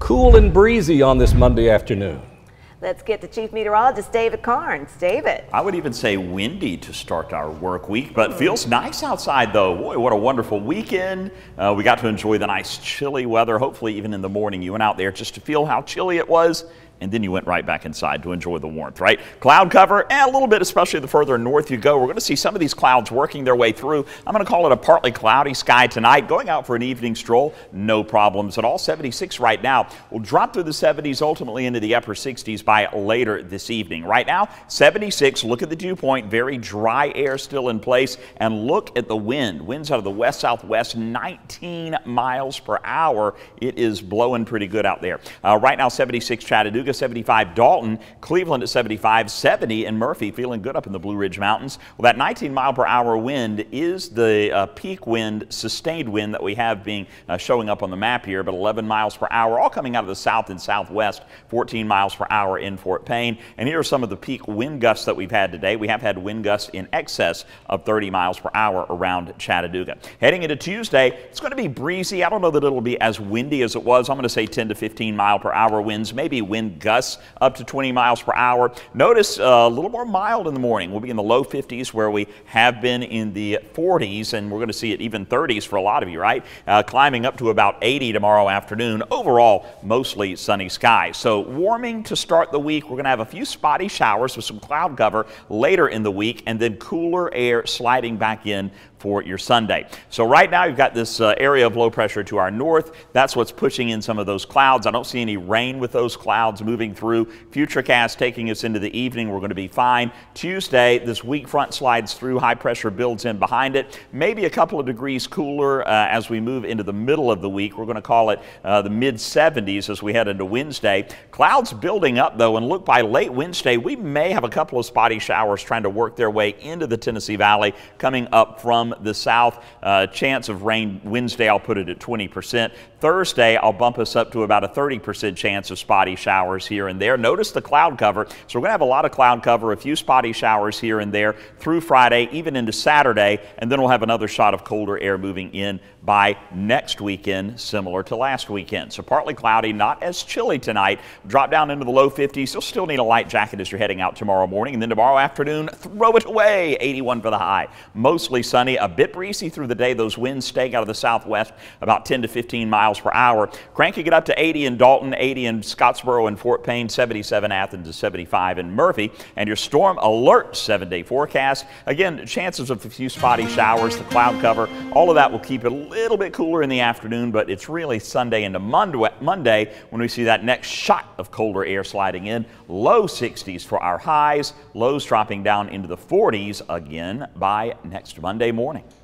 Cool and breezy on this Monday afternoon. Let's get to Chief Meteorologist David Karnes. David. I would even say windy to start our work week, but feels nice outside though. Boy, what a wonderful weekend. Uh, we got to enjoy the nice chilly weather. Hopefully, even in the morning, you went out there just to feel how chilly it was and then you went right back inside to enjoy the warmth, right? Cloud cover, and a little bit, especially the further north you go. We're going to see some of these clouds working their way through. I'm going to call it a partly cloudy sky tonight. Going out for an evening stroll, no problems at all. 76 right now. We'll drop through the 70s, ultimately into the upper 60s by later this evening. Right now, 76. Look at the dew point. Very dry air still in place. And look at the wind. Winds out of the west southwest, 19 miles per hour. It is blowing pretty good out there. Uh, right now, 76 Chattanooga. 75 Dalton, Cleveland at 75, 70 and Murphy feeling good up in the Blue Ridge Mountains. Well, that 19 mile per hour wind is the uh, peak wind, sustained wind that we have being uh, showing up on the map here, but 11 miles per hour, all coming out of the south and southwest, 14 miles per hour in Fort Payne. And here are some of the peak wind gusts that we've had today. We have had wind gusts in excess of 30 miles per hour around Chattanooga. Heading into Tuesday, it's going to be breezy. I don't know that it'll be as windy as it was. I'm going to say 10 to 15 mile per hour winds, maybe wind gusts up to 20 miles per hour. Notice uh, a little more mild in the morning. We'll be in the low 50s where we have been in the 40s, and we're going to see it even 30s for a lot of you, right? Uh, climbing up to about 80 tomorrow afternoon. Overall, mostly sunny skies. So warming to start the week. We're going to have a few spotty showers with some cloud cover later in the week, and then cooler air sliding back in for your Sunday. So right now you've got this uh, area of low pressure to our north. That's what's pushing in some of those clouds. I don't see any rain with those clouds moving through. Futurecast taking us into the evening. We're going to be fine. Tuesday, this weak front slides through. High pressure builds in behind it. Maybe a couple of degrees cooler uh, as we move into the middle of the week. We're going to call it uh, the mid 70s as we head into Wednesday. Clouds building up though, and look by late Wednesday, we may have a couple of spotty showers trying to work their way into the Tennessee Valley coming up from the south. Uh, chance of rain Wednesday, I'll put it at 20%. Thursday, I'll bump us up to about a 30% chance of spotty showers here and there. Notice the cloud cover. So we're going to have a lot of cloud cover, a few spotty showers here and there through Friday, even into Saturday, and then we'll have another shot of colder air moving in by next weekend, similar to last weekend. So partly cloudy, not as chilly tonight. Drop down into the low 50s. You'll still need a light jacket as you're heading out tomorrow morning. And then tomorrow afternoon, throw it away. 81 for the high. Mostly sunny, a bit breezy through the day. Those winds staying out of the southwest about 10 to 15 miles per hour. Cranking it up to 80 in Dalton, 80 in Scottsboro and Fort Payne, 77 Athens to 75 in Murphy. And your storm alert seven day forecast. Again, chances of a few spotty showers, the cloud cover, all of that will keep it a little bit cooler in the afternoon, but it's really Sunday into Monday when we see that next shot of colder air sliding in. Low 60s for our highs, lows dropping down into the 40s again by next Monday morning.